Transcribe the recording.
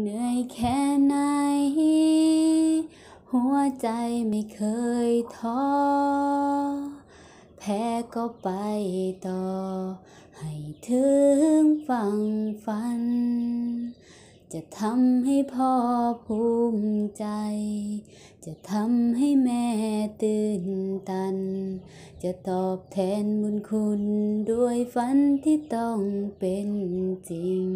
เหนื่อยแค่ไหน หัวใจไม่เคยท้อ แพ้ก็ไปต่อ ให้ถึงฝั่งฝัน จะทำให้พ่อภูมิใจ จะทำให้แม่ตื่นตัน จะตอบแทนบุญคุณด้วยฝันที่ต้องเป็นจริง